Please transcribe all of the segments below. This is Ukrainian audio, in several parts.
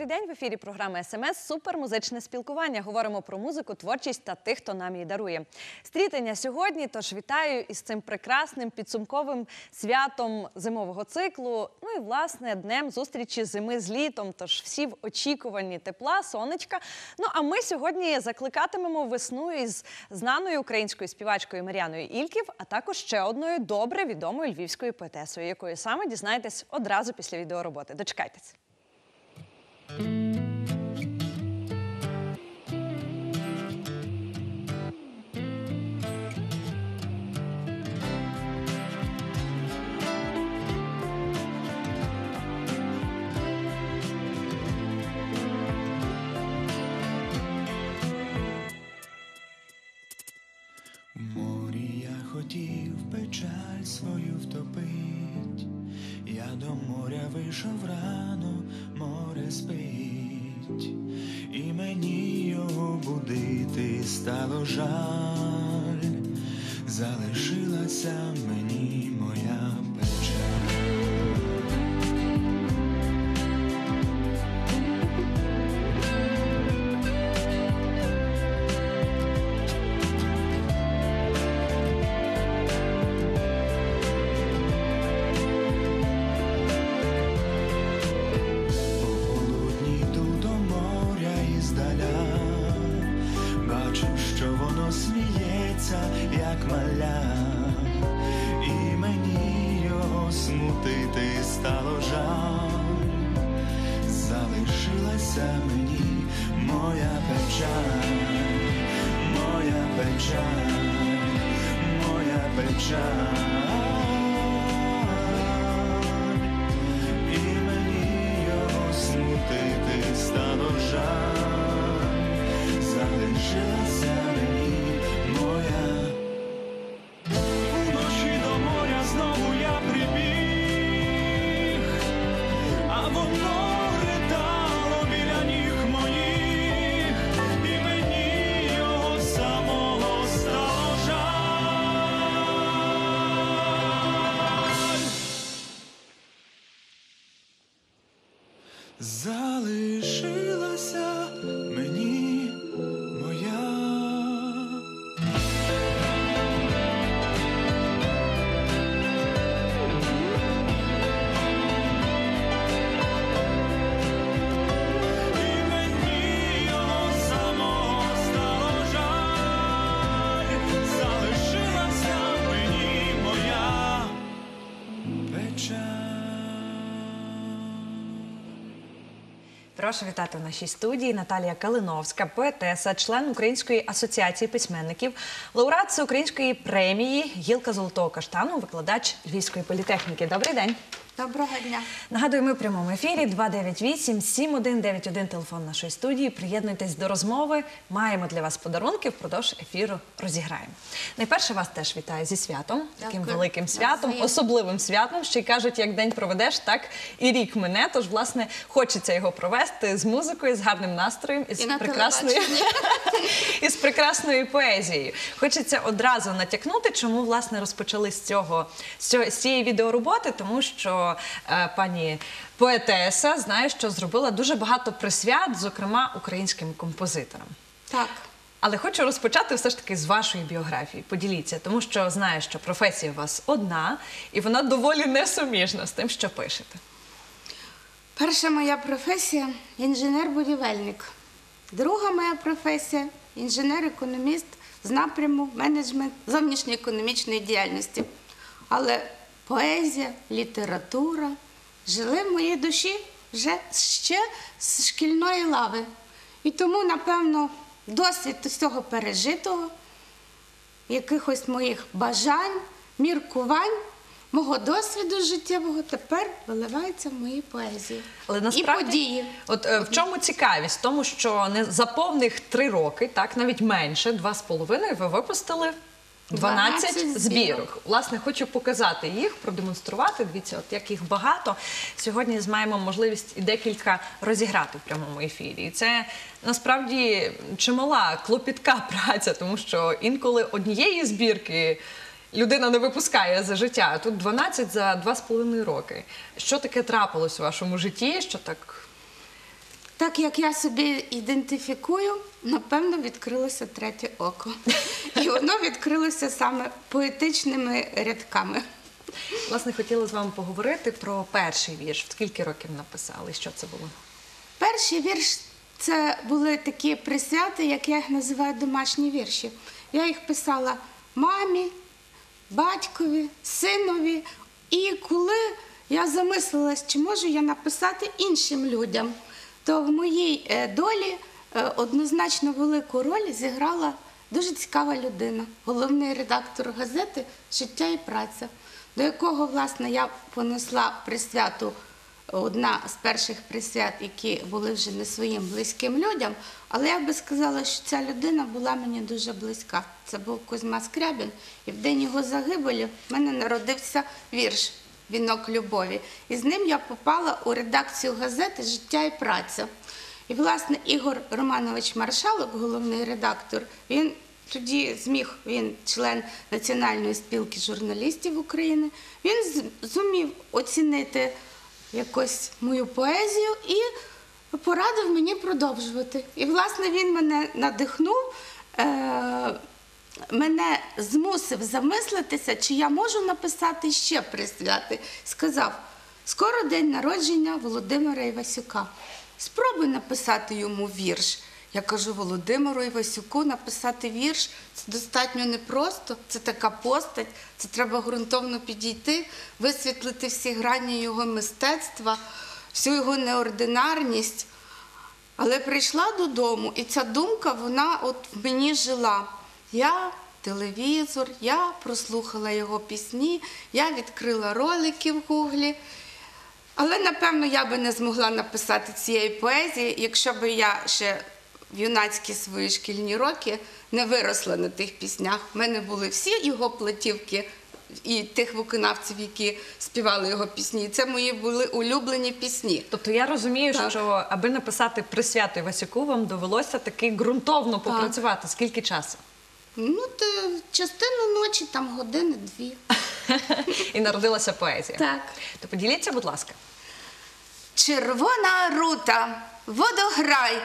Добрий день в ефірі програми СМС Супермузичне спілкування. Говоримо про музику, творчість та тих, хто нам її дарує. Стрітення сьогодні. Тож вітаю із цим прекрасним підсумковим святом зимового циклу. Ну і власне днем зустрічі зими з літом. Тож всі в очікуванні тепла, сонечка. Ну а ми сьогодні закликатимемо весну із знаною українською співачкою Мар'яною Ільків, а також ще одною добре відомою львівською поетесою, якою саме дізнаєтесь одразу після відеороботи. Дочекайтесь. В стало жаль, залишилася мені стало жаль, залишилася мені моя печаль, моя печаль, моя печаль. І мені його смутити стало жаль, залишилася мені Прошу вітати в нашій студії Наталія Калиновська, поетеса, член Української асоціації письменників, лауреат Всеукраїнської премії Гілка Золотого Каштану, викладач Львівської політехніки. Добрий день. Доброго дня. Нагадую, ми в прямому ефірі 298 7191 телефон нашої студії. Приєднуйтесь до розмови. Маємо для вас подарунки. Впродовж ефіру розіграємо. Найперше вас теж вітаю зі святом, таким Дякую. великим святом, особливим святом. Ще й кажуть, як день проведеш, так і рік мине. Тож, власне, хочеться його провести з музикою, з гарним настроєм і з І на прекрасною прекрасною поезією. Хочеться одразу натякнути, чому власне розпочали з цього з, цієї відеороботи, тому що е, пані поетеса знає, що зробила дуже багато присвят, зокрема українським композиторам. Так. Але хочу розпочати все ж таки з вашої біографії. Поділіться, тому що знаю, що професія у вас одна, і вона доволі несуміжна з тим, що пишете. Перша моя професія інженер-будівельник. Друга моя професія інженер-економіст з напряму менеджмент зовнішньоекономічної діяльності. Але поезія, література жили в моїй душі вже ще з шкільної лави. І тому, напевно, досвід цього пережитого якихось моїх бажань, міркувань, мого досвіду життєвого тепер виливається в мої поезії. Але насправді, І події. От е, в чому цікавість? В Тому що не за повних три роки, так навіть менше, два з половиною, ви випустили 12, 12 збірок. збірок. Власне, хочу показати їх, продемонструвати. Дивіться, от як їх багато. Сьогодні маємо можливість і декілька розіграти в прямому ефірі. І це насправді чимала клопітка праця, тому що інколи однієї збірки. Людина не випускає за життя, а тут 12 за 2,5 роки. Що таке трапилось у вашому житті? Що так так як я собі ідентифікую, напевно, відкрилося третє око. І воно відкрилося саме поетичними рядками. Власне, хотіла з вами поговорити про перший вірш. Скільки років написали? Що це було? Перший вірш це були такі присвяти, як я їх називаю домашні вірші. Я їх писала мамі, батькові, синові. І коли я замислилась, чи можу я написати іншим людям, то в моїй е, долі е, однозначно велику роль зіграла дуже цікава людина, головний редактор газети Життя і праця, до якого, власне, я понесла присвяту одна з перших присвят, які були вже не своїм близьким людям. Але я би сказала, що ця людина була мені дуже близька. Це був Кузьма Скрябін, і в день його загибелі в мене народився вірш Вінок любові. І з ним я попала у редакцію газети Життя і праця. І, власне, Ігор Романович Маршалок, головний редактор, він тоді зміг, він член Національної спілки журналістів України. Він зумів оцінити якось мою поезію і порадив мені продовжувати. І, власне, він мене надихнув, е- мене змусив замислитися, чи я можу написати ще присвяти. Сказав: скоро день народження Володимира Івасюка. Спробуй написати йому вірш. Я кажу Володимиру Івасюку написати вірш це достатньо непросто. Це така постать, це треба ґрунтовно підійти, висвітлити всі грані його мистецтва, всю його неординарність. Але прийшла додому, і ця думка, вона от в мені жила. Я телевізор, я прослухала його пісні, я відкрила ролики в гуглі. Але напевно я би не змогла написати цієї поезії, якщо б я ще в юнацькі свої шкільні роки не виросла на тих піснях. У мене були всі його платівки і тих виконавців, які співали його пісні. І Це мої були улюблені пісні. Тобто я розумію, Так. що аби написати присвяту Івасюку, вам довелося таки ґрунтовно попрацювати. Скільки часу? Ну, то частину ночі, там години-дві. І народилася поезія. Так. То поділіться, будь ласка. Червона рута, водограй,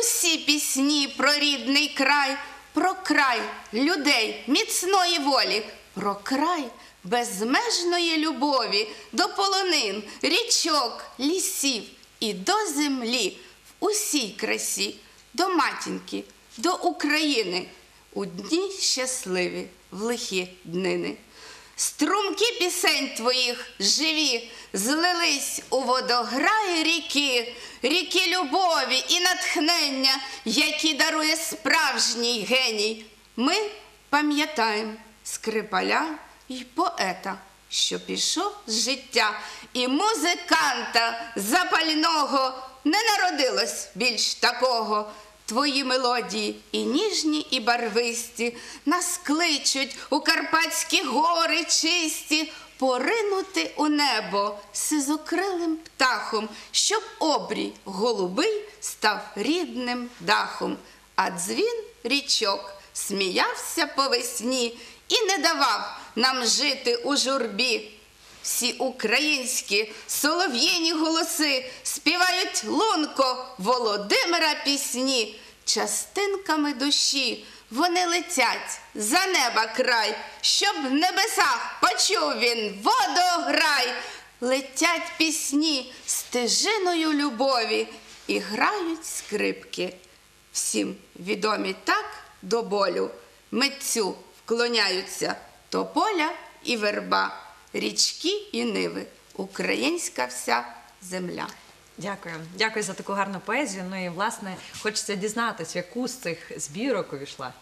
усі пісні про рідний край, про край людей міцної волі, про край безмежної любові до полонин, річок, лісів і до землі в усій красі, до матінки, до України, у дні щасливі, в лихі днини. Струмки пісень твоїх живі злились у водограї ріки, ріки любові і натхнення, які дарує справжній геній. Ми пам'ятаємо скрипаля й поета, що пішов з життя, і музиканта запального не народилось більш такого. Твої мелодії і ніжні, і барвисті нас кличуть у Карпатські гори чисті, поринути у небо сизокрилим птахом, щоб обрій голубий став рідним дахом. А дзвін річок сміявся по весні і не давав нам жити у журбі. Всі українські солов'їні голоси співають лунко Володимира пісні, частинками душі вони летять за неба край, щоб в небесах почув він водограй. Летять пісні стежиною любові і грають скрипки. Всім відомі так до болю. Митцю вклоняються тополя і верба, річки і ниви, українська вся земля. Дякую. Дякую за таку гарну поезію. Ну і власне хочеться дізнатися, яку з цих збірок увійшла.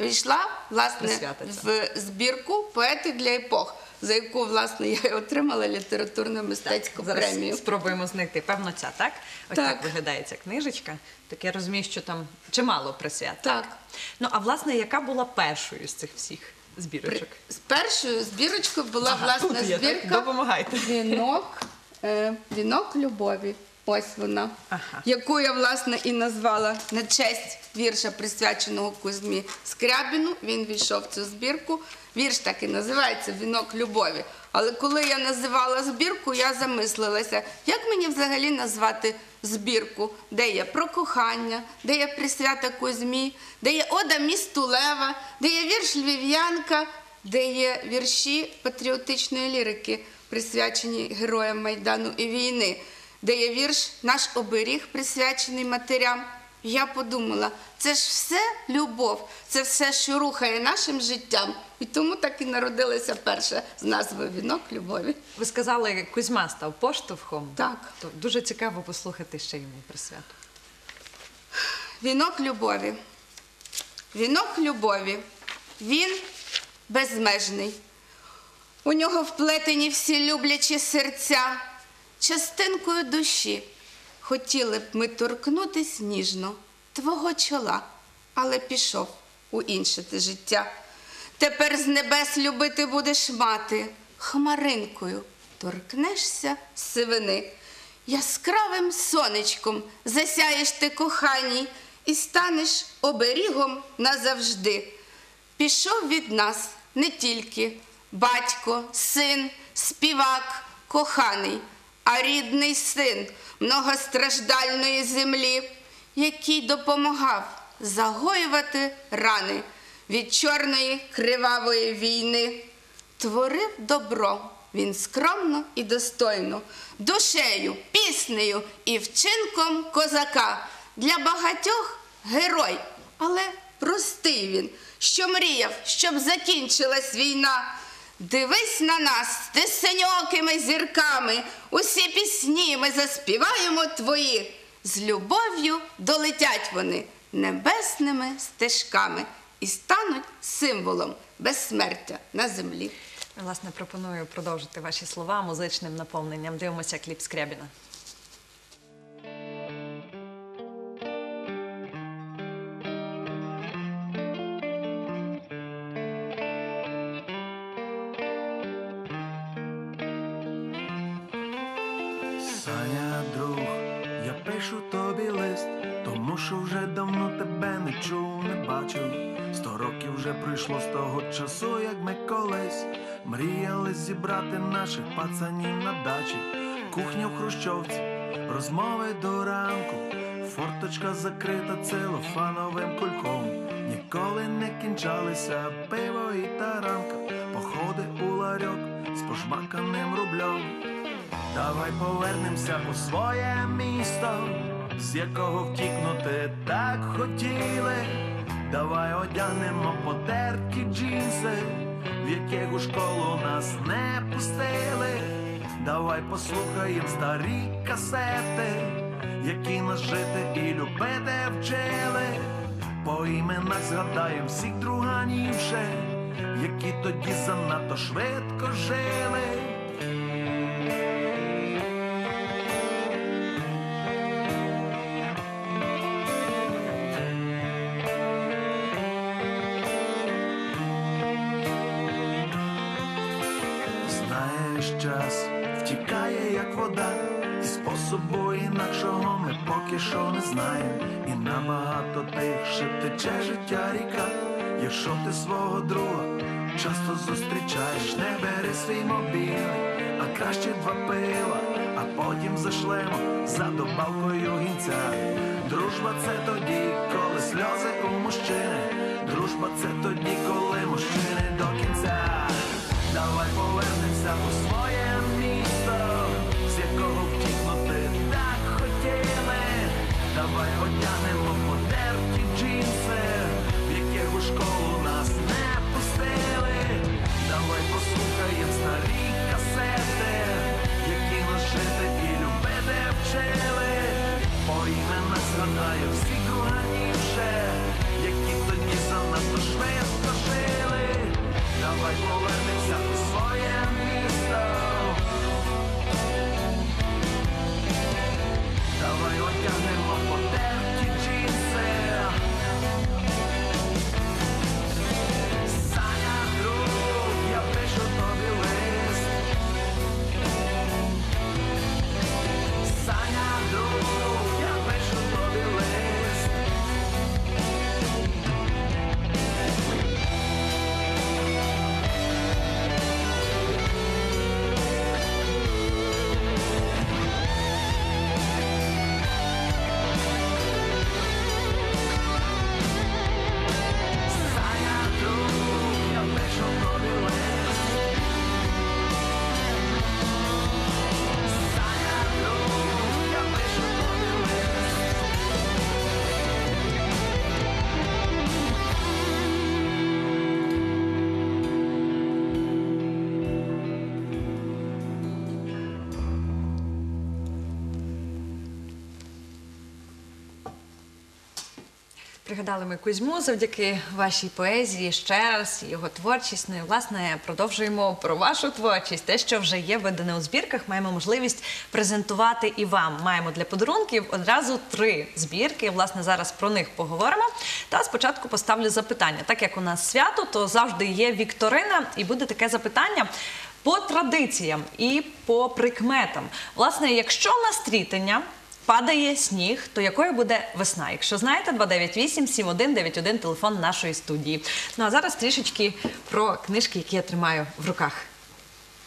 Війшла власне в збірку поети для епох, за яку власне я отримала літературну мистецьку Зараз премію. спробуємо знайти. Певно, ця, так? Ось так. Так. виглядає ця книжечка. Так я розумію, що там чимало присвят. Так. Ну а власне, яка була першою з цих всіх збірочок? З першою збірочкою була Ага, власне тут є, так? збірка Допомагайте. Вінок, е, вінок любові. Ось вона, Ага. яку я власне і назвала на честь вірша, присвяченого Кузьмі Скрябіну. Він війшов в цю збірку. Вірш так і називається Вінок любові. Але коли я називала збірку, я замислилася, як мені взагалі назвати збірку, де є про кохання, де є присвята Кузьмі, де є ода місту Лева, де є вірш Львів'янка, де є вірші патріотичної лірики, присвячені героям Майдану і війни, де є вірш Наш оберіг, присвячений матерям. Я подумала, це ж все любов, це все, що рухає нашим життям. І тому так і народилася перша з назвою Вінок любові. Ви сказали, Кузьма став поштовхом. Так. То дуже цікаво послухати ще йому присвяту. Вінок любові. Вінок любові. Він безмежний. У нього вплетені всі люблячі серця, частинкою душі. Хотіли б ми торкнутись ніжно твого чола, але пішов у інше ти життя. Тепер з небес любити будеш мати, хмаринкою торкнешся сивини. Яскравим сонечком засяєш ти коханій і станеш оберігом назавжди. Пішов від нас не тільки батько, син, співак, коханий, а рідний син многостраждальної землі, який допомагав загоювати рани від чорної кривавої війни. Творив добро він скромно і достойно, душею, піснею і вчинком козака. Для багатьох герой, але простий він, що мріяв, щоб закінчилась війна. Дивись на нас ти синьокими зірками, усі пісні ми заспіваємо твої. З любов'ю долетять вони небесними стежками і стануть символом безсмертя на землі. Власне, пропоную продовжити ваші слова музичним наповненням. Дивимося кліп Скрябіна. Мріяли наших пацанів на дачі, кухня в Хрущовці, розмови до ранку, форточка закрита целофановим кульком. Ніколи не кінчалися пиво і таранка, походи у ларьок з пожмаканим рублем. Давай повернемося у своє місто, з якого втікнути так хотіли. Давай одягнемо потерті джинси, в яких у школу нас не пустили. Давай послухаємо старі касети, які нас жити і любити вчили. По іменах згадаємо всіх друганів які тоді занадто швидко жили. Знаємо. І набагато тихше тече життя ріка. Якщо ти свого друга часто зустрічаєш, не бери свій мобільний, а краще два пива, а потім зашлемо за добавкою гінця. Дружба це тоді, коли сльози у мужчини. Дружба це тоді, коли мужчини до кінця. Давай повернемося у своє місто, Давай одягнемо потерті джинси, в яких у школу нас не пустили. Давай послухаємо старі касети, які нас жити і любити вчили. По імена згадаю всіх круганівше, які тоді занадто швидко жили. Давай повернемося до своє місто. 強い風を持って Пригадали ми Кузьму завдяки вашій поезії ще раз, його творчість. Ну і власне продовжуємо про вашу творчість. Те, що вже є видане у збірках, маємо можливість презентувати і вам. Маємо для подарунків одразу три збірки. Власне, зараз про них поговоримо. Та спочатку поставлю запитання. Так як у нас свято, то завжди є вікторина, і буде таке запитання. По традиціям і по прикметам, власне, якщо на стрітення Падає сніг, то якою буде весна? Якщо знаєте, 298 7191 телефон нашої студії. Ну а зараз трішечки про книжки, які я тримаю в руках.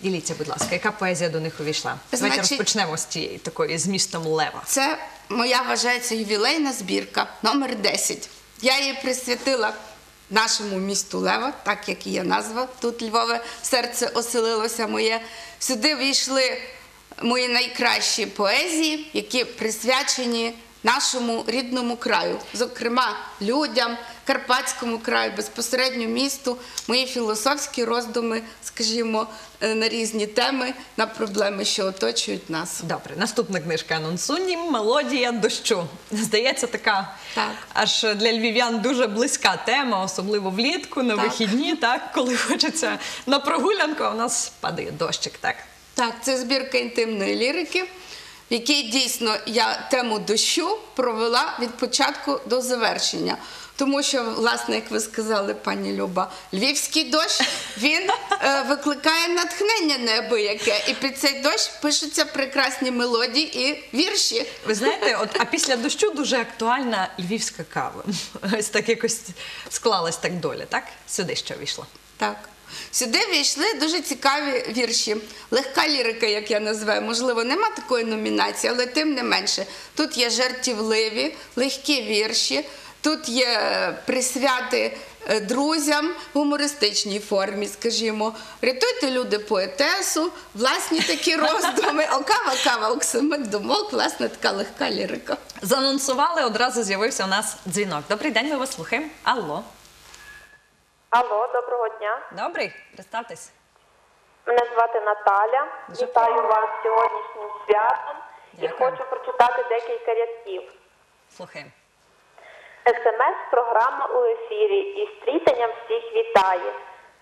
Діліться, будь ласка, яка поезія до них увійшла? Давайте Значить- розпочнемо з цієї такої з містом Лева. Це моя вважається ювілейна збірка номер 10. Я її присвятила нашому місту Лева, так як і є назва. Тут Львове серце оселилося моє. Сюди війшли мої найкращі поезії, які присвячені нашому рідному краю, зокрема людям, Карпатському краю, безпосередньо місту, мої філософські роздуми, скажімо, е, на різні теми, на проблеми, що оточують нас. Добре, наступна книжка Анонсуні Мелодія дощу. Здається, така Так. аж для львів'ян дуже близька тема, особливо влітку, на Так. вихідні, так, коли хочеться на прогулянку, а у нас падає дощик, так. Так, це збірка інтимної лірики, в якій дійсно я тему дощу провела від початку до завершення. Тому що, власне, як ви сказали, пані Люба, львівський дощ він е, викликає натхнення неабияке. І під цей дощ пишуться прекрасні мелодії і вірші. Ви знаєте, от а після дощу дуже актуальна львівська кава. Ось так якось склалась так доля, так? Сюди що війшло. Так. Сюди війшли дуже цікаві вірші. Легка лірика, як я називаю. Можливо, нема такої номінації, але тим не менше. Тут є жартівливі, легкі вірші, тут є присвяти е, друзям в гумористичній формі, скажімо. Рятуйте люди поетесу, власні такі роздуми. О, кава, кава, оксамит думок, власне, така легка лірика. Занонсували, одразу з'явився у нас дзвінок. Добрий день, ми вас слухаємо. Алло. Алло, доброго дня. Добрий, представтесь. Мене звати Наталя. Дуже Вітаю приємно. вас сьогоднішнім святом і хочу прочитати декілька рядків. Слухаємо. СМС-програма у ефірі і стрітанням всіх вітає.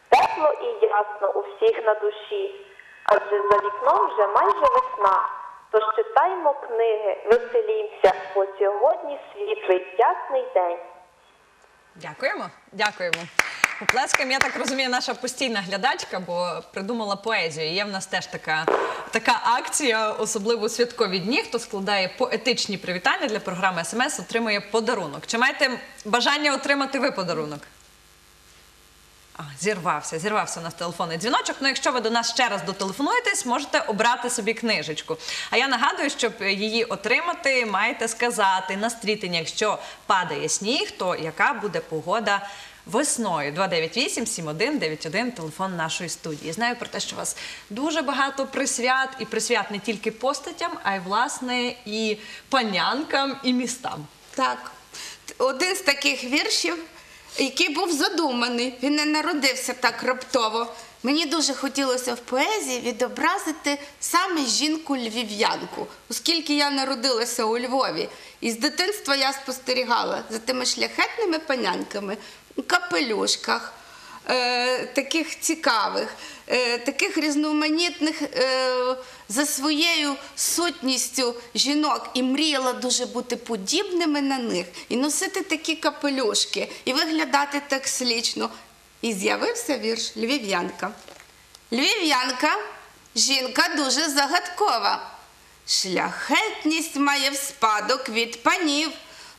Тепло і ясно у всіх на душі, адже за вікном вже майже весна. Тож читаємо книги, веселімся, бо сьогодні світлий ясний день. Дякуємо. Дякуємо. Поплескаємо, я так розумію, наша постійна глядачка, бо придумала поезію. Є в нас теж така, така акція, особливо святкові дні. Хто складає поетичні привітання для програми СМС, отримує подарунок. Чи маєте бажання отримати ви подарунок? А, зірвався, зірвався у нас телефонний дзвіночок. Ну, якщо ви до нас ще раз дотелефонуєтесь, можете обрати собі книжечку. А я нагадую, щоб її отримати, маєте сказати на стрітення, якщо падає сніг, то яка буде погода весною? 298-7191, телефон нашої студії. Знаю про те, що у вас дуже багато присвят, і присвят не тільки постатям, а й власне і панянкам, і містам. Так. Один з таких віршів, який був задуманий, він не народився так раптово. Мені дуже хотілося в поезії відобразити саме жінку-львів'янку, оскільки я народилася у Львові. І з дитинства я спостерігала за тими шляхетними панянками капелюшках, е, таких цікавих, е, таких різноманітних е, за своєю сутністю жінок і мріяла дуже бути подібними на них, і носити такі капелюшки, і виглядати так слічно. І з'явився вірш Львів'янка. Львів'янка жінка дуже загадкова. Шляхетність має в спадок від панів.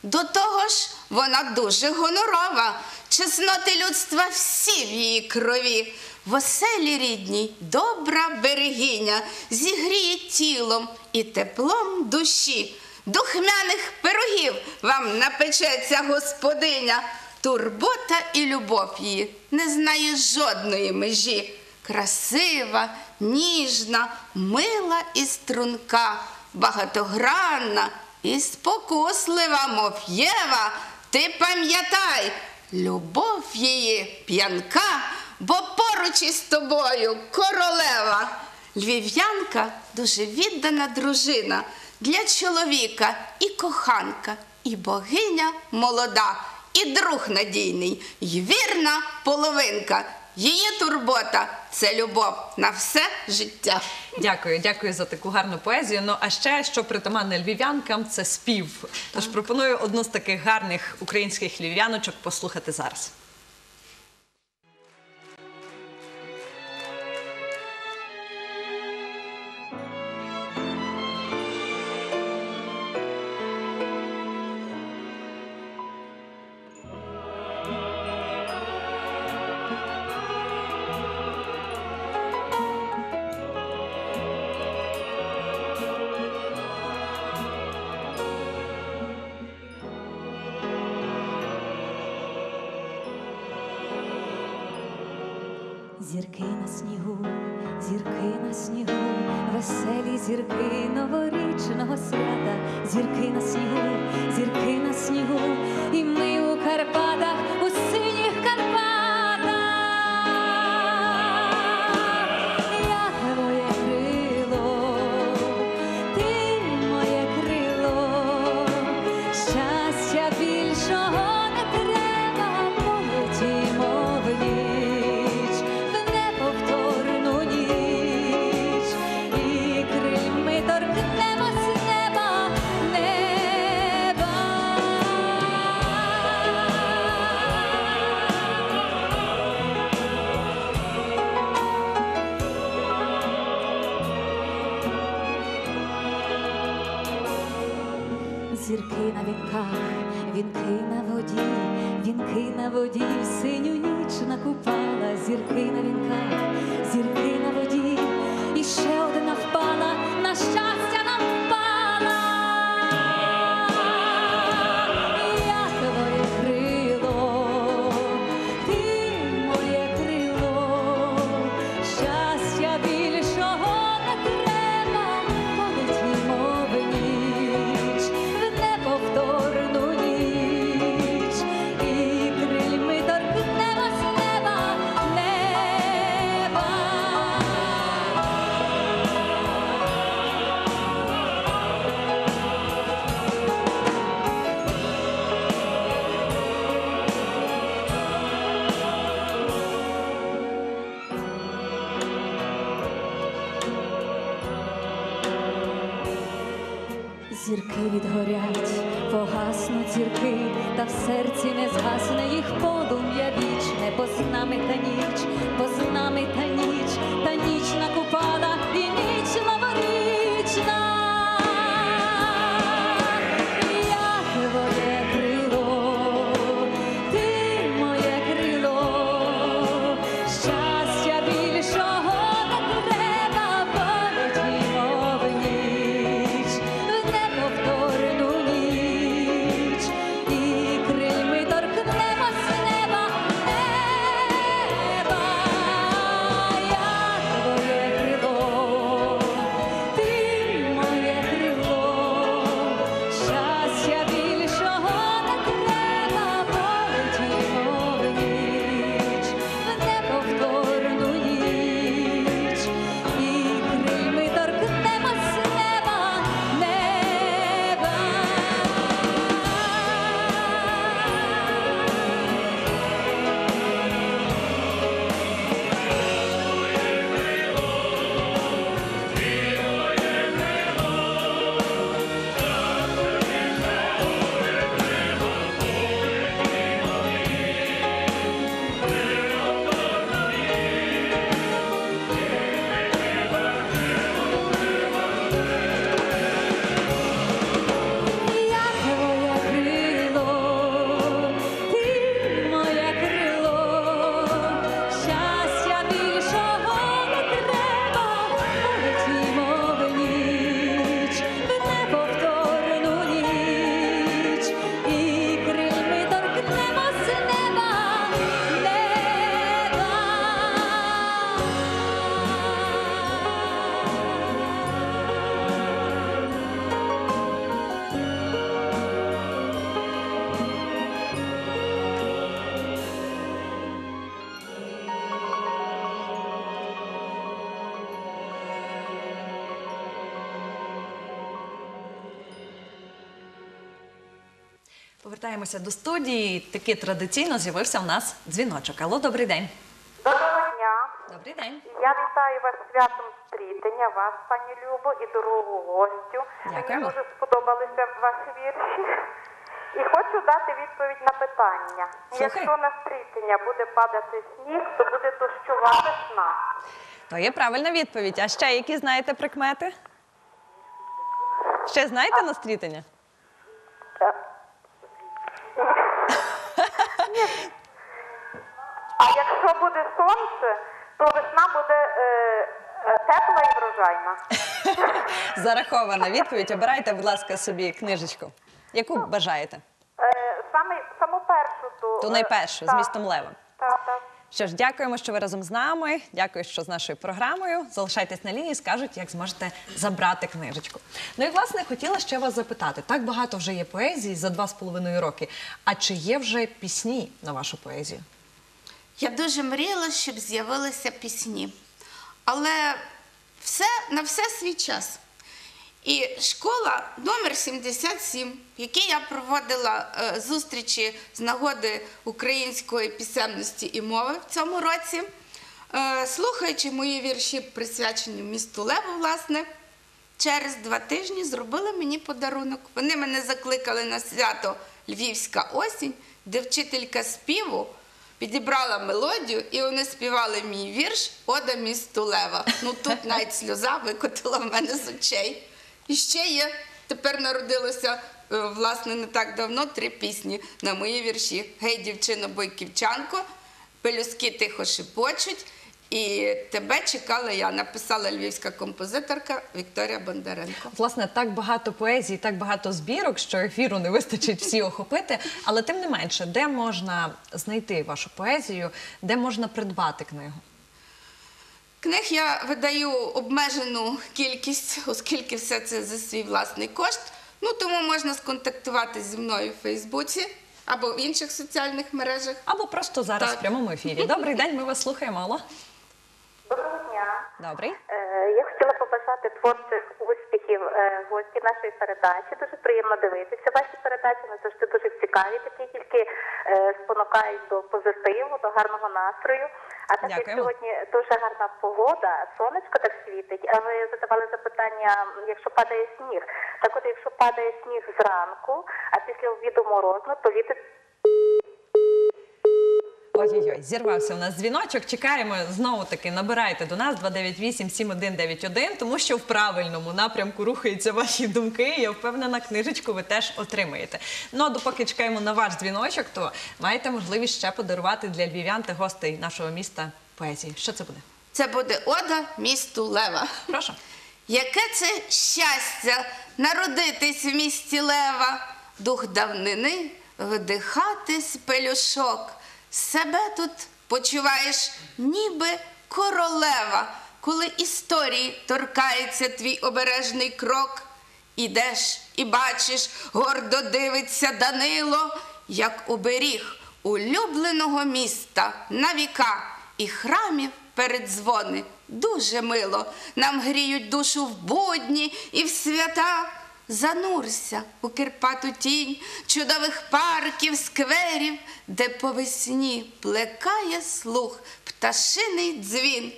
До того ж, вона дуже гонорова. Чесноти людства всі в її крові. В оселі рідній добра берегиня зігріє тілом і теплом душі. Духмяних пирогів вам напечеться господиня. Турбота і любов її не знає жодної межі. Красива, ніжна, мила і струнка, багатогранна і спокуслива, мов Єва, ти пам'ятай, любов її п'янка, бо поруч із тобою королева. Львів'янка дуже віддана дружина для чоловіка і коханка, і богиня молода, і друг надійний, і вірна половинка. Її турбота це любов на все життя. Дякую, дякую за таку гарну поезію. Ну а ще що притаманне львів'янкам, це спів. Тож пропоную одну з таких гарних українських львів'яночок послухати зараз. зірки новорічного свята, зірки на сніг. Повертаємося до студії. Таки традиційно з'явився у нас дзвіночок. Алло, добрий день. Доброго дня. Добрий день. Я вітаю вас святом стрітення, вас, пані Любо, і дорогу гостю. Дякуємо. Мені дуже сподобалися ваші вірші. І хочу дати відповідь на питання. Слухай. Якщо на стрітення буде падати сніг, то буде дощова весна. То є правильна відповідь. А ще які знаєте прикмети? Ще знаєте на стрітення? А якщо буде сонце, то весна буде е, е, тепла і врожайна. Зарахована відповідь. Обирайте, будь ласка, собі книжечку. Яку бажаєте? Е, саме саму першу то, Ту е, найпершу з так, містом Левом. Що ж, дякуємо, що ви разом з нами. Дякую, що з нашою програмою. Залишайтесь на лінії, скажуть, як зможете забрати книжечку. Ну і власне хотіла ще вас запитати: так багато вже є поезії за два з половиною роки. А чи є вже пісні на вашу поезію? Я дуже мріяла, щоб з'явилися пісні. Але все, на все свій час. І школа номер 77, в якій я проводила е, зустрічі з нагоди української пісенності і мови в цьому році, е, слухаючи мої вірші, присвячені місту Леву, власне, через два тижні зробили мені подарунок. Вони мене закликали на свято Львівська осінь, де вчителька співу підібрала мелодію, і вони співали мій вірш Ода місту Лева. Ну тут навіть сльоза викотила в мене з очей. І ще є, тепер народилося, е, власне, не так давно три пісні на мої вірші. Гей, дівчино, бойківчанко, пелюски тихо шепочуть. І тебе чекала я, написала львівська композиторка Вікторія Бондаренко. Власне, так багато поезії, так багато збірок, що ефіру не вистачить всі охопити. Але тим не менше, де можна знайти вашу поезію, де можна придбати книгу? Книг я видаю обмежену кількість, оскільки все це за свій власний кошт. Ну тому можна сконтактувати зі мною в Фейсбуці або в інших соціальних мережах. Або просто зараз Так. в прямому ефірі. Добрий день, ми вас слухаємо. Алло. Доброго дня. Добрий. Е, Я хотіла побажати творчих успіхів е, гості нашої передачі. Дуже приємно дивитися. Ваші передачі вони завжди дуже цікаві, такі тільки е, спонукають до позитиву, до гарного настрою. А так як сьогодні дуже гарна погода, сонечко так світить. А ви задавали запитання, якщо падає сніг. Так от, якщо падає сніг зранку, а після обіду морозно, то літо Ой-ой-ой, зірвався у нас дзвіночок. Чекаємо знову таки. Набирайте до нас 298-7191, тому що в правильному напрямку рухаються ваші думки. Я впевнена, книжечку ви теж отримаєте. Ну а допоки чекаємо на ваш дзвіночок, то маєте можливість ще подарувати для львів'ян та гостей нашого міста поезії. Що це буде? Це буде Ода місту Лева. Прошу. Яке це щастя народитись в місті Лева, дух давнини вдихати з пелюшок. Себе тут почуваєш ніби королева, коли історії торкається твій обережний крок. Ідеш і бачиш, гордо дивиться Данило, як оберіг улюбленого міста на віка і храмів передзвони. Дуже мило нам гріють душу в будні і в свята. Занурся у кирпату тінь чудових парків, скверів, де по весні плекає слух пташиний дзвін.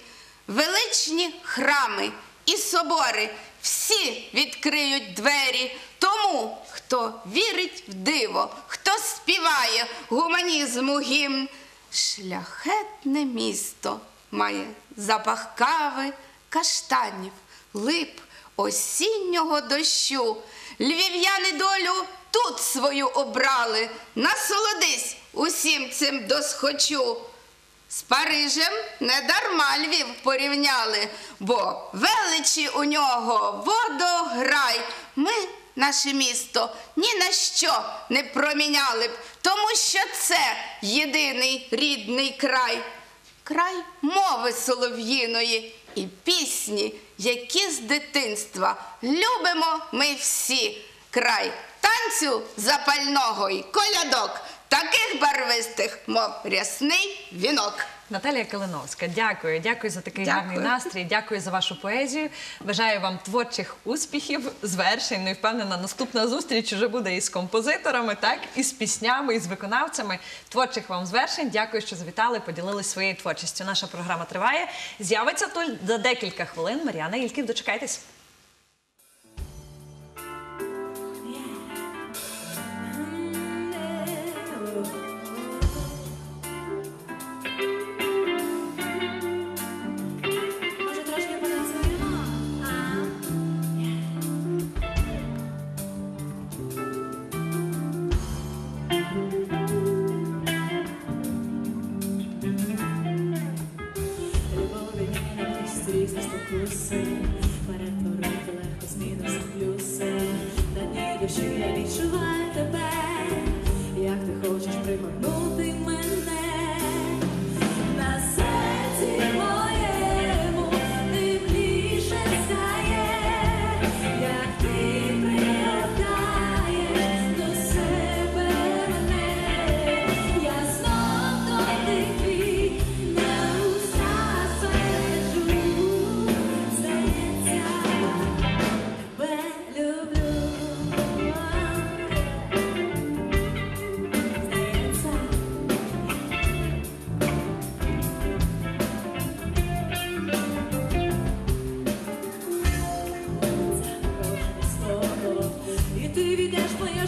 Величні храми і собори всі відкриють двері тому, хто вірить в диво, хто співає гуманізму гімн. Шляхетне місто має запах кави, каштанів, лип, осіннього дощу. Львів'яни долю тут свою обрали. Насолодись усім цим досхочу. З Парижем не дарма Львів порівняли, бо величі у нього водограй. Ми наше місто ні на що не проміняли б, тому що це єдиний рідний край. Край мови солов'їної і пісні, які з дитинства любимо ми всі. Край танцю запального й колядок, таких барвистих. мов рясний вінок. Наталія Калиновська, дякую. Дякую за такий Дякую. гарний настрій. Дякую за вашу поезію. Бажаю вам творчих успіхів, звершень. Ну і впевнена, наступна зустріч вже буде із композиторами, так і з піснями, і з виконавцями. Творчих вам звершень. Дякую, що завітали, поділились своєю творчістю. Наша програма триває. З'явиться тут за декілька хвилин. Мар'яна Ільків, дочекайтесь. você.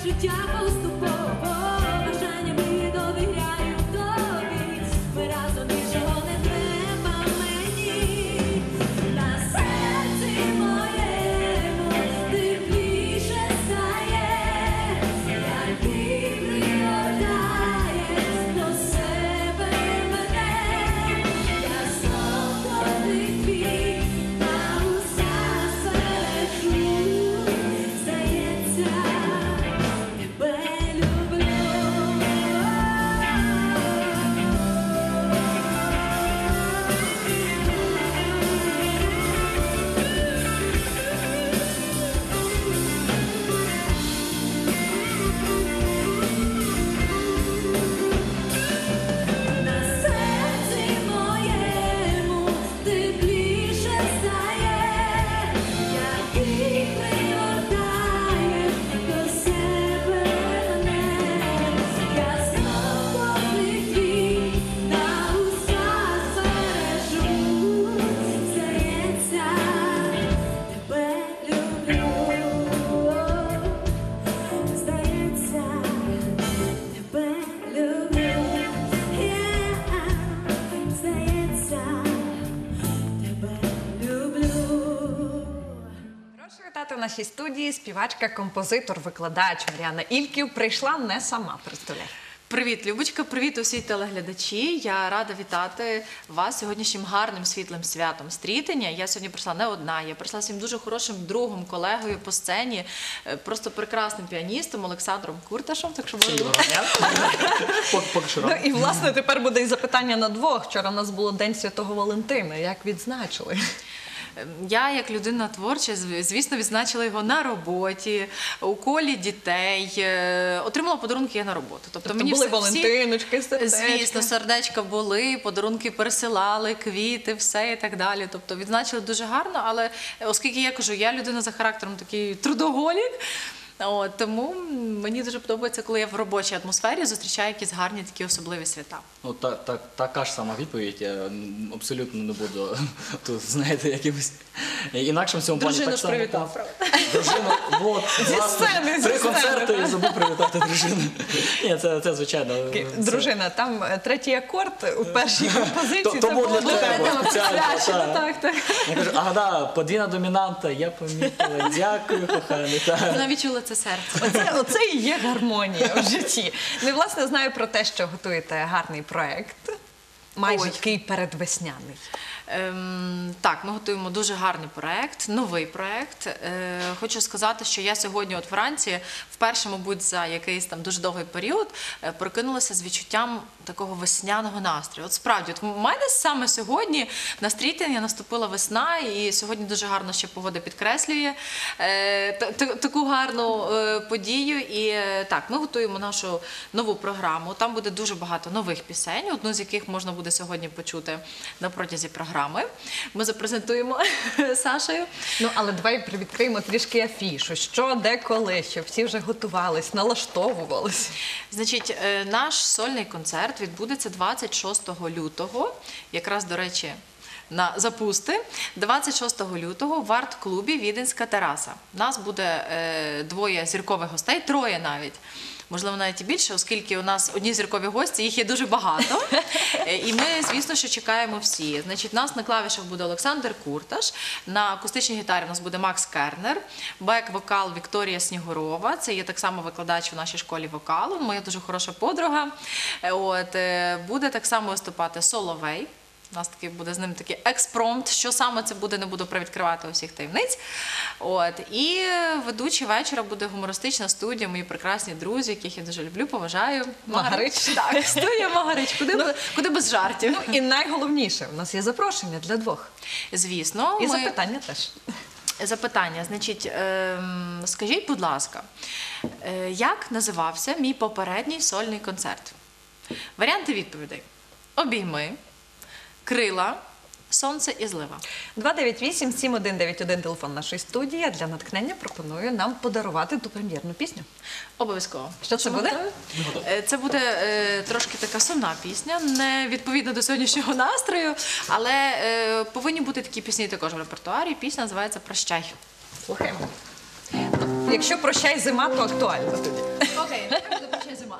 Відеш моє співачка, композитор, викладач Мар'яна Ільків прийшла не сама. Представляй. Привіт, Любочка, привіт усі телеглядачі. Я рада вітати вас сьогоднішнім гарним світлим святом стрітення. Я сьогодні прийшла не одна. Я прийшла зі своїм дуже хорошим другом, колегою по сцені, е, просто прекрасним піаністом Олександром Курташем. Так що можу Поки Ну і власне тепер буде і запитання на двох. Вчора у нас було День Святого Валентина. Як відзначили? Я, як людина творча, звісно, відзначила його на роботі, у колі дітей. е, Отримала подарунки я на роботу. Тобто, Тобто мені були все- Валентиночки, сердечки. Звісно, сердечка були, подарунки пересилали, квіти, все і так далі. Тобто відзначили дуже гарно, але оскільки я кажу, я людина за характером такий трудоголік. От, тому мені дуже подобається, коли я в робочій атмосфері зустрічаю якісь гарні такі особливі свята. Ну, та, та, така ж сама відповідь. Я абсолютно не буду тут, знаєте, якимось інакшим в цьому плані. Дружину так само, привітав, так. правда? Дружину, от, власне, сцени, зі три сцени, концерти і забув привітати дружину. Ні, це, це звичайно. це- Дружина, там е, третій акорд у першій композиції. То- було для тебе спеціально, так. Так. Я кажу, ага, да, подвійна домінанта, я помітила, дякую, коханий. так. Вона відчула це серце. Оце, оце і є гармонія в житті. Ну і власне знаю про те, що готуєте гарний проект. Майже Ой. такий передвесняний. Ем, так, ми готуємо дуже гарний проект, новий проект. Е, хочу сказати, що я сьогодні, от вранці, вперше, мабуть, за якийсь там дуже довгий період, е, прокинулася з відчуттям такого весняного настрою. От справді, от в мене саме сьогодні на стрітення наступила весна, і сьогодні дуже гарно ще погода підкреслює е, та- та- таку гарну подію. І так, ми готуємо нашу нову програму. Там буде дуже багато нових пісень, одну з яких можна буде сьогодні почути на протязі програми. Ми запрезентуємо Сашею. Ну але давай привідкриємо трішки афішу. Що, де, коли, щоб всі вже готувались, налаштовувались. Значить, е, наш сольний концерт відбудеться 26 лютого, якраз до речі. На запусти 26 лютого в арт-клубі Віденська тераса. У нас буде е, двоє зіркових гостей, троє навіть. Можливо, навіть і більше, оскільки у нас одні зіркові гості, їх є дуже багато. Е, І ми, звісно, що чекаємо всі. Значить, у нас на клавішах буде Олександр Курташ, на акустичній гітарі у нас буде Макс Кернер, бек-вокал Вікторія Снігурова. Це є так само викладач у нашій школі вокалу, моя дуже хороша подруга. Е, От, буде так само виступати Соловей. У нас такий буде з ним такий експромт. Що саме це буде, не буду привідкривати усіх таємниць. От і ведучий вечора буде гумористична студія, мої прекрасні друзі, яких я дуже люблю, поважаю. Магарич. Так, студія Магарич. Куди, би- куди без жартів? Ну і найголовніше, у нас є запрошення для двох. Звісно, І ми... запитання теж. Запитання. Значить, ем, скажіть, будь ласка, е, як називався мій попередній сольний концерт? Варіанти відповідей: обійми, крила, сонце і злива. 298-7191 телефон нашої студії. Для натхнення пропоную нам подарувати ту прем'єрну пісню. Обов'язково. Що це буде? Е, Це буде е, трошки така сумна пісня, не відповідна до сьогоднішнього настрою, але е, повинні бути такі пісні також в репертуарі. Пісня називається Прощай. Слухаємо. Якщо прощай зима, то актуально тоді. Окей, буде прощай зима.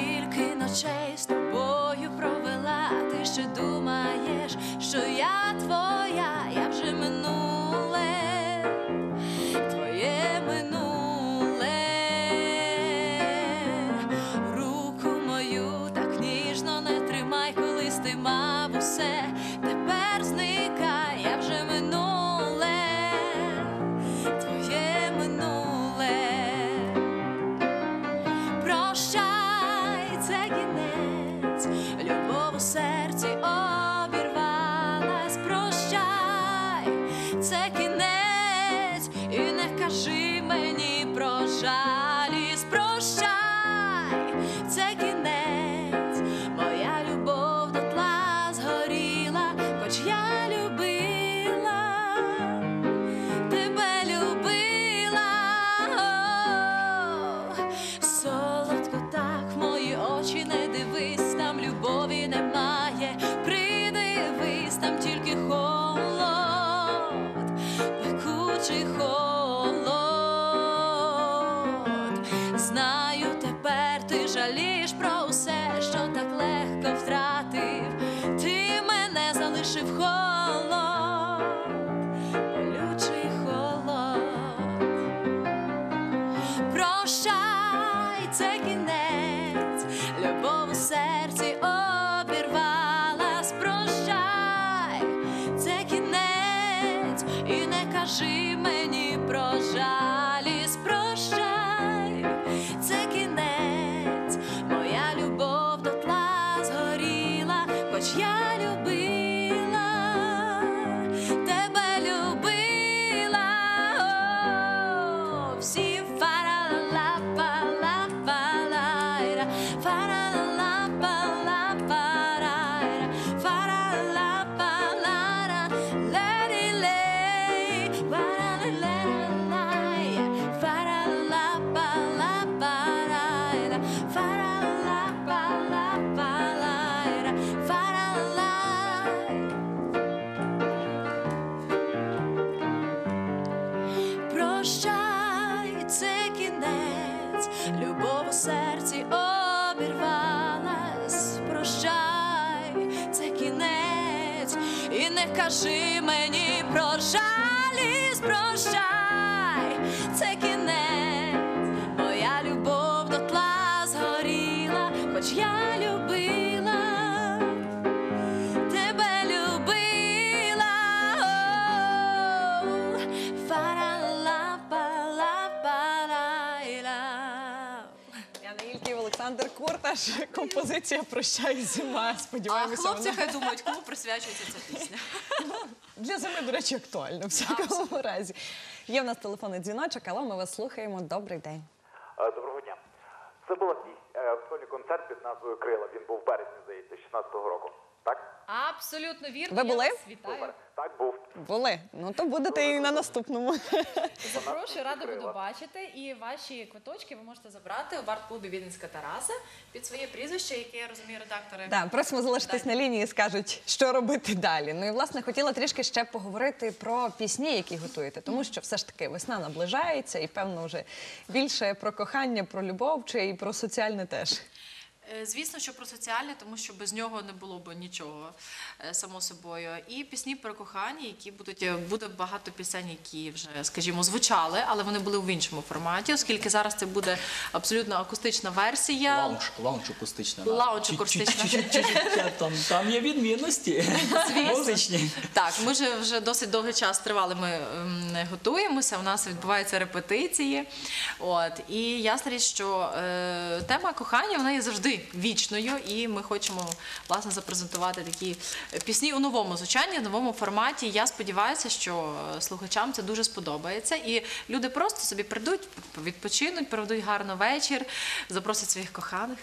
і не кажи мені про жалість, прощай, це кінець, моя любов дотла згоріла, хоч я любила. Тебе любила, о, фара-ла-па-ла-па-лай-ла. Яна Ільків, Олександр Курташ. Композиція Прощай зима. А хлопці вона хай думають, кому присвячується ця пісня. Для зими, до речі, актуально в всякому разі. Є в нас телефонний дзвіночок, але ми вас слухаємо. Добрий день. Е, Доброго дня. Це була пісня, е, сольний концерт під назвою Крила. Він був в березні, здається, 16-го року. Так? Абсолютно вірно. Ви я були? вас вітаю. Супер. Так, був. Були. Ну то будете і на наступному. Запрошую, рада буду бачити. І ваші квиточки ви можете забрати у бард-клубі Віденська Тараса під своє прізвище, яке я розумію, редактори. Так, просимо залишитись на лінії, і скажуть, що робити далі. Ну і власне хотіла трішки ще поговорити про пісні, які готуєте, тому що все ж таки весна наближається, і певно вже більше про кохання, про любов чи і про соціальне теж. Е, Звісно, що про соціальне, тому що без нього не було б нічого е, само собою. І пісні про кохання, які будуть е, буде багато пісень, які вже, скажімо, звучали, але вони були в іншому форматі, оскільки зараз це буде абсолютно акустична версія. Лаунж, лаунж акустична. Лаунж акустична. Там, там є відмінності музичні. Так, ми вже, вже досить довгий час тривали. Ми ем, готуємося. У нас відбуваються репетиції. От і ясна річ, що е, тема кохання вона є завжди вічною, і ми хочемо власне запрезентувати такі пісні у новому звучанні, в новому форматі. Я сподіваюся, що слухачам це дуже сподобається, і люди просто собі прийдуть, відпочинуть, проведуть гарно вечір, запросять своїх коханих.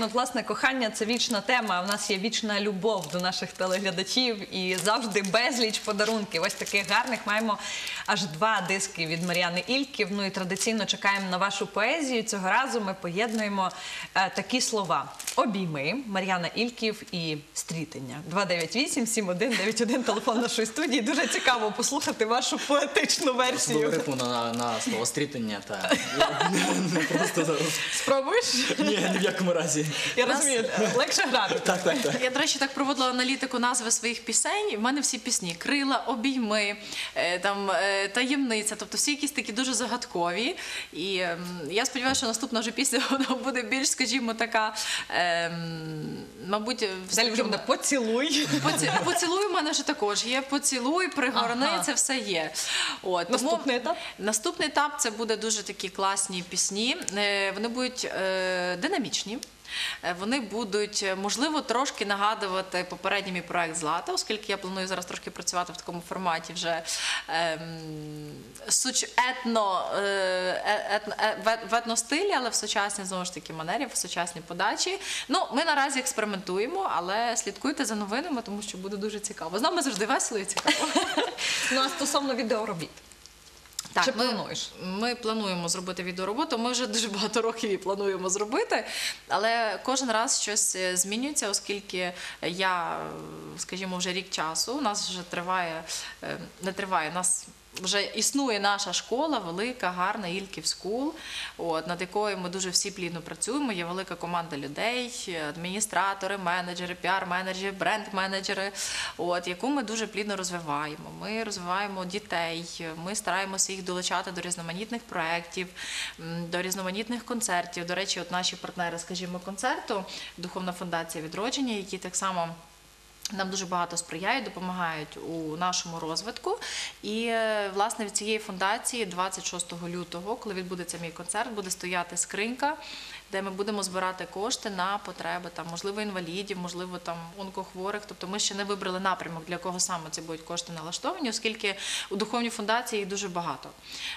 Ну, власне, кохання це вічна тема. У нас є вічна любов до наших телеглядачів і завжди безліч подарунків. Ось таких гарних маємо аж два диски від Мар'яни Ільків. Ну і традиційно чекаємо на вашу поезію. Цього разу ми поєднуємо е, такі слова: обійми Мар'яна Ільків і стрітення. 298-7191, телефон нашої студії. Дуже цікаво послухати вашу поетичну версію. ритму на, на слово стрітання та не просто зараз. Спробуєш? Ні, ні в якому разі. Я розумію, легше грати. Так, так, так. Я, до речі, так проводила аналітику назви своїх пісень. В мене всі пісні крила, обійми, е, там е, таємниця, тобто всі якісь такі дуже загадкові. І ем, я сподіваюся, що наступна вже пісня вона буде більш, скажімо, така, ем, мабуть, в Далі вже буде поцілуй. Поці- Поцілуй у мене вже також є. Поцілуй, пригорни, Ага. це все є. От, Наступний етап? Наступний етап це буде дуже такі класні пісні. Е, Вони будуть е, динамічні. Е, Вони будуть, е, можливо, трошки нагадувати попередній мій проект Злата, оскільки я планую зараз трошки працювати в такому форматі вже ем, суч, етно, е, етно, в етностилі, але в сучасній знову ж таки манері, в сучасній подачі. Ну, ми наразі експериментуємо, але слідкуйте за новинами, тому що буде дуже цікаво. З нами завжди весело і цікаво. Ну а стосовно відеоробіт. Так, Чи ми, плануєш? Ми плануємо зробити відеороботу. Ми вже дуже багато років її плануємо зробити, але кожен раз щось е, змінюється, оскільки я, скажімо, вже рік часу. У нас вже триває, е, не триває, у нас. Вже існує наша школа, велика, гарна Ільків School, от, над якою ми дуже всі плідно працюємо. Є велика команда людей, адміністратори, менеджери, піар-менеджери, бренд-менеджери, от, яку ми дуже плідно розвиваємо. Ми розвиваємо дітей, ми стараємося їх долучати до різноманітних проєктів, до різноманітних концертів. До речі, от наші партнери, скажімо, концерту, Духовна фундація відродження, які так само. Нам дуже багато сприяють, допомагають у нашому розвитку. І е, власне від цієї фундації 26 лютого, коли відбудеться мій концерт, буде стояти скринька, де ми будемо збирати кошти на потреби там, можливо, інвалідів, можливо, там онкохворих. Тобто ми ще не вибрали напрямок, для кого саме ці будуть кошти налаштовані, оскільки у духовній фундації їх дуже багато.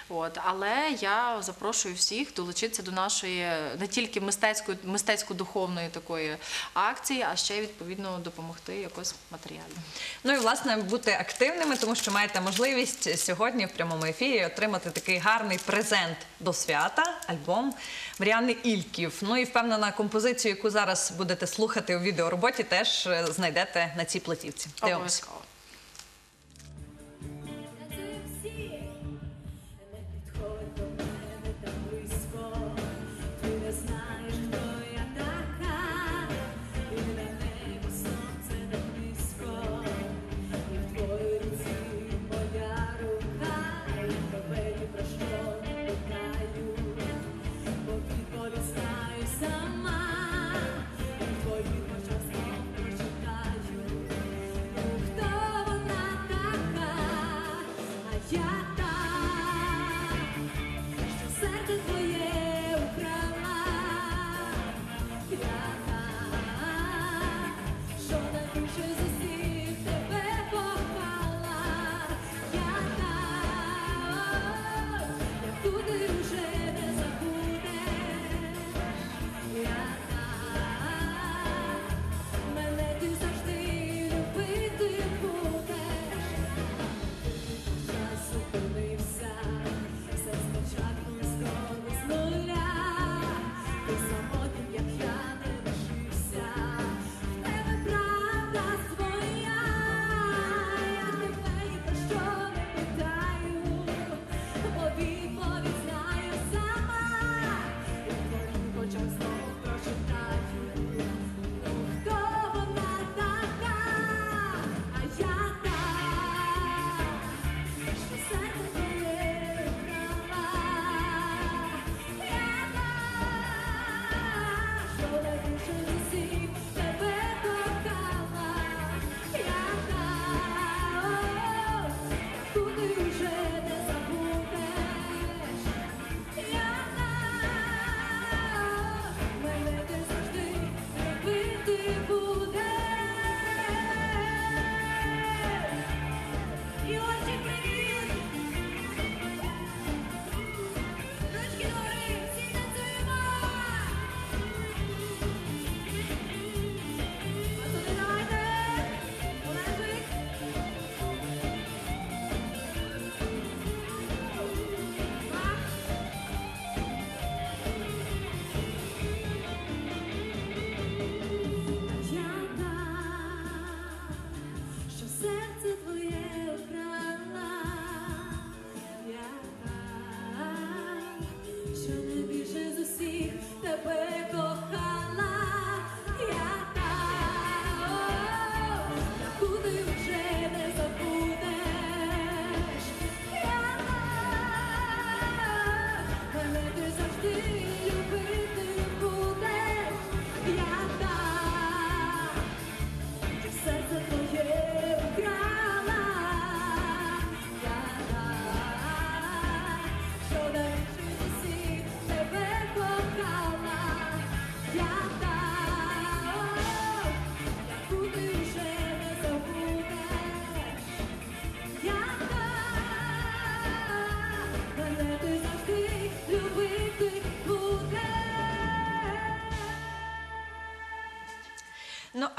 От але я запрошую всіх долучитися до нашої не тільки мистецької мистецько-духовної такої акції, а ще відповідно допомогти якось матеріально. Ну і власне бути активними, тому що маєте можливість сьогодні в прямому ефірі отримати такий гарний презент до свята, альбом Маріани Ільків. Ну і впевнена композицію, яку зараз будете слухати у відеороботі, теж е, знайдете на цій платівці. Дивимось.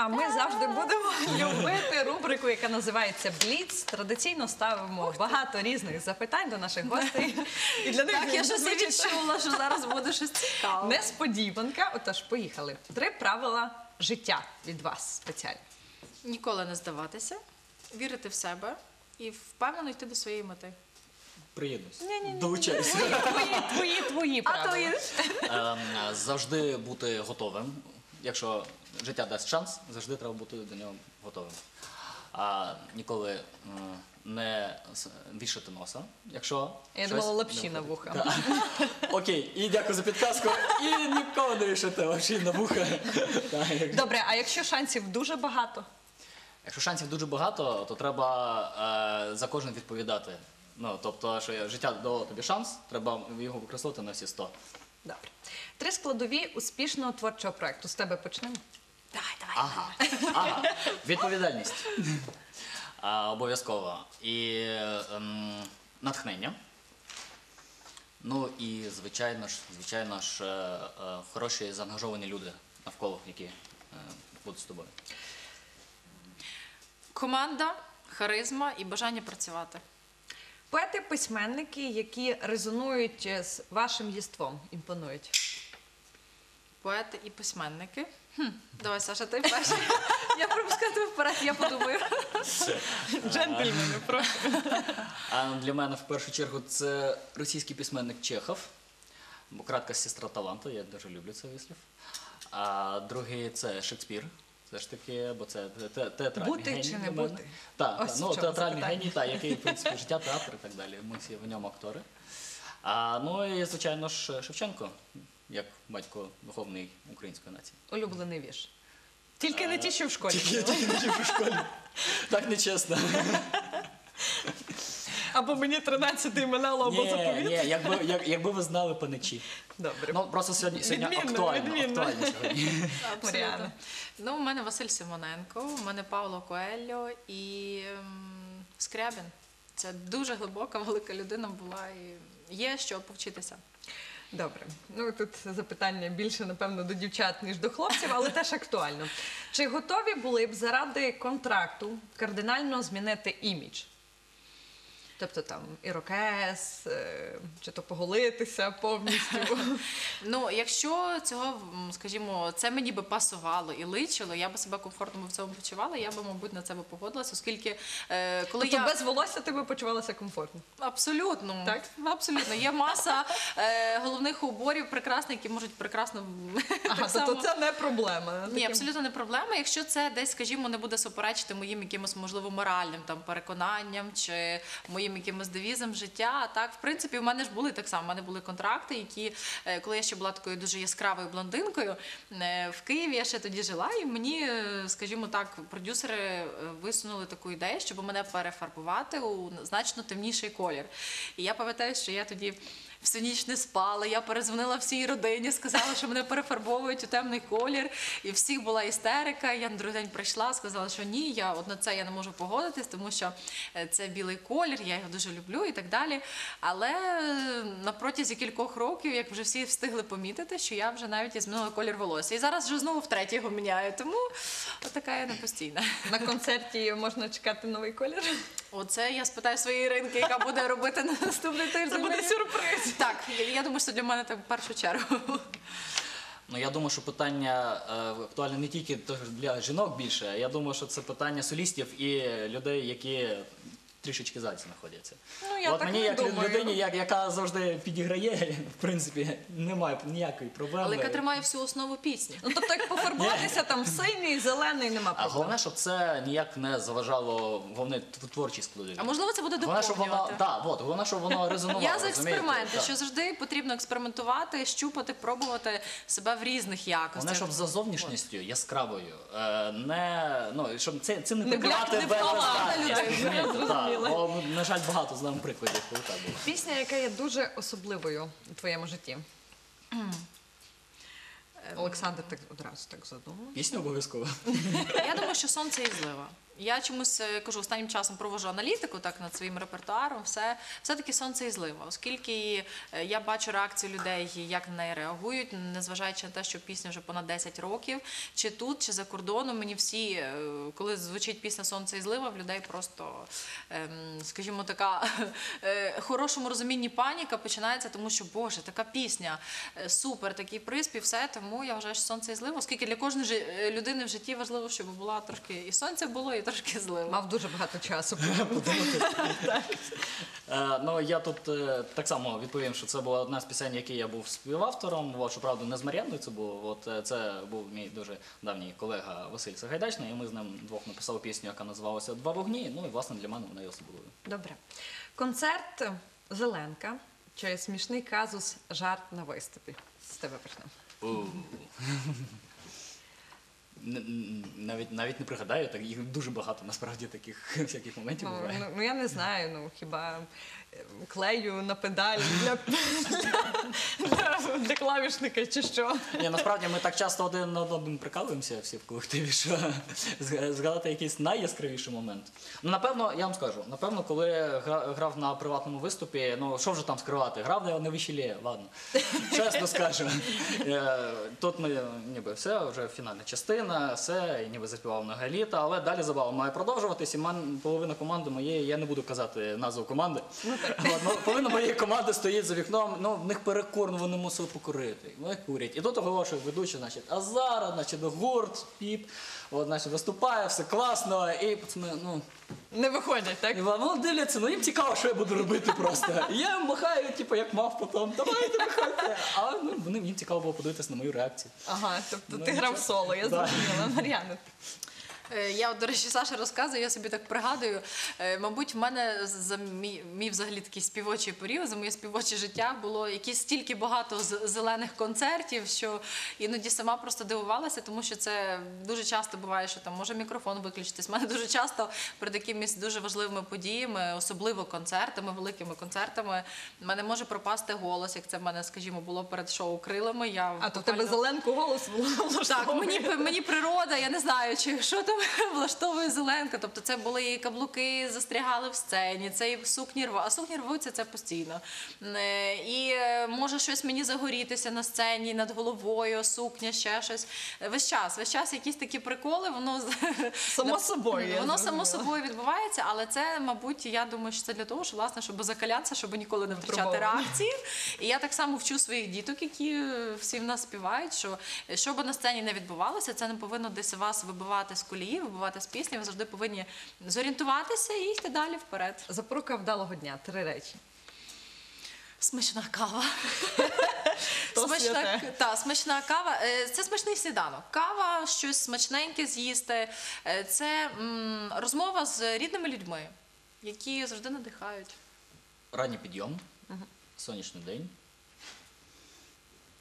А ми завжди будемо любити рубрику, яка називається Бліц. Традиційно ставимо багато різних запитань до наших гостей. І для них Так, я щось відчула, що зараз буде щось цікаве. несподіванка. Отож, поїхали. Три правила життя від вас спеціально. Ніколи не здаватися, вірити в себе і впевнено йти до своєї мети. Приєднуюсь. Долучаюся. Твої, твої, твої правила. Ем, Завжди бути готовим. Якщо життя дасть шанс, завжди треба бути до нього готовим. А ніколи не вішати носа. Якщо Я щось думала, лапші на вуха. Так. Окей, і дякую за підказку. І ніколи не вішати лапші на вуха. Як- Добре, а якщо шансів дуже багато? Якщо шансів дуже багато, то треба е, за кожен відповідати. Ну, тобто, що життя дало тобі шанс, треба його використовувати на всі 100. Добре. Три складові успішного творчого проекту. З тебе почнемо. Давай, давай. Ага. ага. Відповідальність. А, обов'язково. І ем, натхнення. Ну і звичайно ж, звичайно ж, е, е, хороші заангажовані люди навколо, які е, будуть з тобою. Команда, харизма і бажання працювати. Поети-письменники, які резонують з вашим єством, імпонують. Поети і письменники. Хм, давай, Саша, ти перший. Я пропускати вперед, я подумаю. Джентльмени, прошу. А для мене в першу чергу це російський письменник Чехов, бо кратка сестра таланту, я дуже люблю цей вислів. А другий це Шекспір. Все ж таки, бо це те- театральний Бути геній чи не для мене. бути? Так, Ось в ну чому театральний запитання. геній, так, який, в принципі, життя, театр і так далі. Ми всі в ньому актори. А, ну і, звичайно ж, Шевченко. Як батько духовний української нації. Улюблений вірш. Тільки не ті, що в школі. Тільки, тільки не в школі. Так нечесно. Або мені 13 минало, або Ні, заповіт. ні, якби, як, якби ви знали паничі. Добре. Ну, просто сьогодні, сьогодні Відмінно, актуально, відмінно. актуально сьогодні. Абсолютно. Ну, у мене Василь Симоненко, у мене Павло Коельо і ем, Скрябін. Це дуже глибока, велика людина була і є що повчитися. Добре. Ну тут запитання більше, напевно, до дівчат, ніж до хлопців, але теж актуально. Чи готові були б заради контракту кардинально змінити імідж? Тобто там ірокез, е, чи то поголитися повністю. Ну, якщо цього, скажімо, це мені би пасувало і личило, я би себе комфортно в цьому почувала, я би, мабуть, на це би погодилася, оскільки е, коли Тобто я без волосся ти би почувалася комфортно. Абсолютно, Так? абсолютно. Є маса е, головних уборів прекрасних, які можуть прекрасно Ага, так само. тобто це не проблема. Ні, абсолютно не проблема. Якщо це десь, скажімо, не буде суперечити моїм якимось можливо моральним там переконанням чи моїм якимось девізом життя. Так, в принципі, в мене ж були так само. У мене були контракти, які е, коли я ще була такою дуже яскравою блондинкою е, в Києві, я ще тоді жила, і мені, е, скажімо так, продюсери висунули таку ідею, щоб мене перефарбувати у значно темніший колір. І я пам'ятаю, що я тоді. Всю ніч не спала, я перезвонила всій родині, сказала, що мене перефарбовують у темний колір. І всіх була істерика. Я на другий день прийшла, сказала, що ні, я от на це я не можу погодитись, тому що е, це білий колір, я його дуже люблю і так далі. Але е, на протязі кількох років, як вже всі встигли помітити, що я вже навіть змінила колір волосся. І зараз вже знову втретє його міняю. Тому така я не постійна. На концерті можна чекати новий колір. Оце я спитаю своєї ринки, яка буде робити на наступний тиждень. Це буде сюрприз. Так, я, думаю, що для мене це в першу чергу. Ну я думаю, що питання е, актуальне не тільки для жінок більше. Я думаю, що це питання солістів і людей, які трішечки ззаді знаходяться. Ну, я От так мені, не як думаю. людині, як, яка завжди підіграє, в принципі, немає ніякої проблеми. Але яка тримає всю основу пісні. Ну тобто, як пофарбуватися там в синій, зелений, нема А головне, щоб це ніяк не заважало головне тв- творчій складові. А можливо, це буде Головне, щоб воно, доповнювати. да, от, головне, щоб воно резонувало. Я за розумієте? експерименти, що завжди потрібно експериментувати, щупати, пробувати себе в різних якостях. Головне, щоб за зовнішністю яскравою, е, не, ну, щоб це, цим не Не прикривати бля- не так, на людей, розумієте, зрозуміло. О, на жаль, багато знаємо прикладів, коли так було. Пісня, яка є дуже особливою у твоєму житті. Олександр так одразу так задумав. Пісня обов'язкова. Я думаю, що сонце і злива. Я чомусь е, кажу, останнім часом провожу аналітику так над своїм репертуаром. Все, все-таки сонце і злива, оскільки е, я бачу реакцію людей, як на неї реагують, незважаючи на те, що пісня вже понад 10 років, чи тут, чи за кордоном. Мені всі, е, коли звучить пісня Сонце і злива, в людей просто, ем, скажімо, така хорошому розумінні паніка починається, тому що Боже, така пісня, супер, такий приспів, все. Тому я вважаю, що сонце і злива, оскільки для кожної людини в житті важливо, щоб була трошки і сонця було, і трошки злива. Мав дуже багато часу. Е, ну, я тут е, так само відповім, що це була одна з пісень, які я був співавтором. От, щоправда, не з Мар'яною це було. От, е, це був мій дуже давній колега Василь Сагайдачний, і ми з ним двох написали пісню, яка називалася Два вогні. Ну і власне для мене вона є особливою. Добре. Концерт Зеленка чи смішний казус жарт на виступі. З тебе почнемо. Навіть навіть не пригадаю, так їх дуже багато насправді таких всяких моментів Ну, буває. ну, ну я не знаю, ну хіба клею на педаль для, для, для клавішника чи що. Ні, насправді ми так часто один над одним прикалуємося всі в колективі, що згадати якийсь найяскравіший момент. Ну, напевно, я вам скажу, напевно, коли грав на приватному виступі, ну що вже там скривати? Грав я на весіллі, ладно. Чесно скажу. Е, Тут ми ніби все, вже фінальна частина, все, і ніби заспівав на літа, але далі забава має продовжуватись, і половина команди моєї, я не буду казати назву команди. От, ну, половина моєї команди стоїть за вікном, ну в них перекур, ну, вони мусили покурити. Вони курять. І тут оголошує ведучий, значить, а зараз, значить, гурт, піп, от, значить, виступає, все класно, і пацани, ну, Не виходять, так? і вони дивляться, ну їм цікаво, що я буду робити просто. І я їм махаю, типу, як мав потім, давайте виходьте. А ну, вони, їм цікаво було подивитися на мою реакцію. Ага, тобто Ну, ти грав нічого. соло, я Да. зрозуміла. Мар'яна. Е, Я, до речі, Саша розказує, я собі так пригадую. Е, Мабуть, в мене за мій, мій взагалі такий співочий період, за моє співоче життя було якісь стільки багато зелених концертів, що іноді сама просто дивувалася, тому що це дуже часто буває, що там може мікрофон виключитись. У мене дуже часто перед якимись дуже важливими подіями, особливо концертами, великими концертами, в мене може пропасти голос, як це в мене, скажімо, було перед шоу крилами. Я А то в тебе зеленку голос так, мені, мені природа, я не знаю, чи що там влаштовує Зеленка. Тобто це були і каблуки, застрягали в сцені, це і сукні рва. А сукні рвуться це постійно. Е, І е, може щось мені загорітися на сцені, над головою, сукня, ще щось. Весь час, весь час якісь такі приколи, воно Само собою, Воно само собою відбувається, але це, мабуть, я думаю, що це для того, що власне, щоб закалятися, щоб ніколи не втрачати реакції. І я так само вчу своїх діток, які е, всі в нас співають, що що би на сцені не відбувалося, це не повинно десь вас вибивати з колії, вибивати з пісні. Ви завжди повинні зорієнтуватися і йти далі вперед. Запорука вдалого дня. Три речі. Смачна кава. То смачна, святе. та, смачна кава. Е, Це смачний сніданок. Кава, щось смачненьке з'їсти. Е, Це м, розмова з рідними людьми, які завжди надихають. Ранній підйом, сонячний день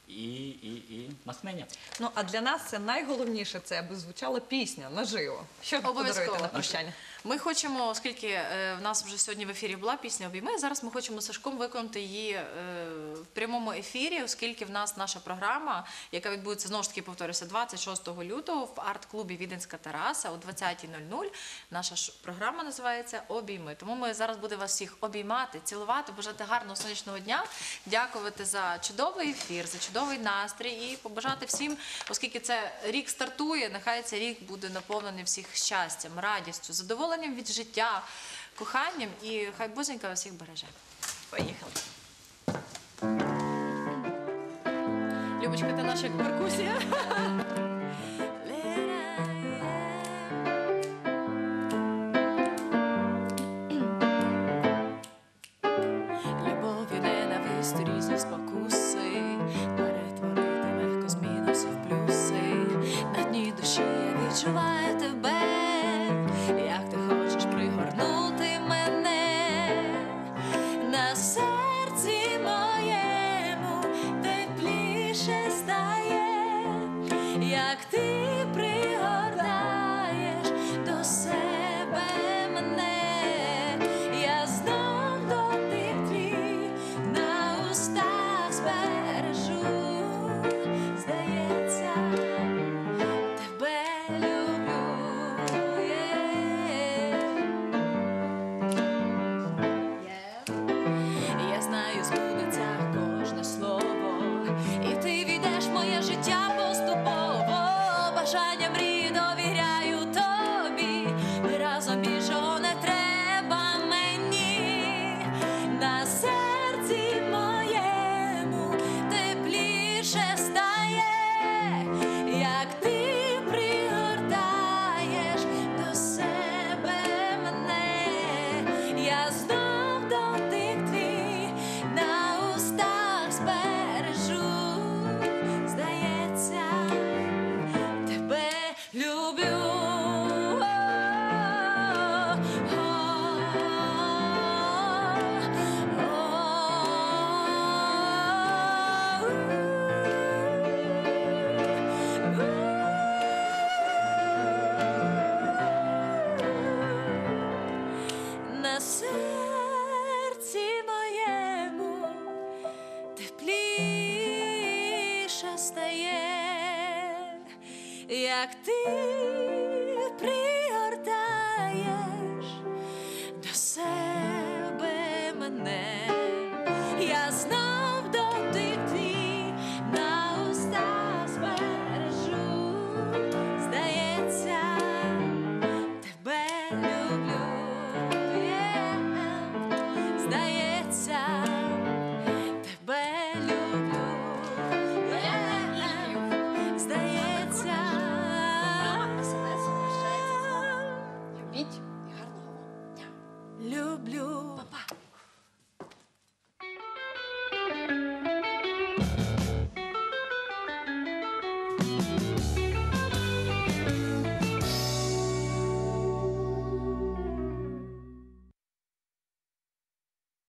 і, і, і натхнення. Ну а для нас це найголовніше це аби звучала пісня наживо. Що ви Обов'язково. подаруєте на прощання? Ми хочемо, оскільки е, в нас вже сьогодні в ефірі була пісня обійми. Зараз ми хочемо з Сашком виконати її е, в прямому ефірі, оскільки в нас наша програма, яка відбудеться знову ж таки повторюся, 26 лютого в арт-клубі Віденська тераса о 20.00. Наша ж програма називається Обійми. Тому ми зараз будемо вас всіх обіймати, цілувати, бажати гарного сонячного дня, дякувати за чудовий ефір, за чудовий настрій і побажати всім, оскільки це рік стартує, нехай цей рік буде наповнений всіх щастям, радістю, задоволенням від життя, коханням і хай Боженька вас всіх береже. Поїхали. Любочка, ти наша перкусія. Бажання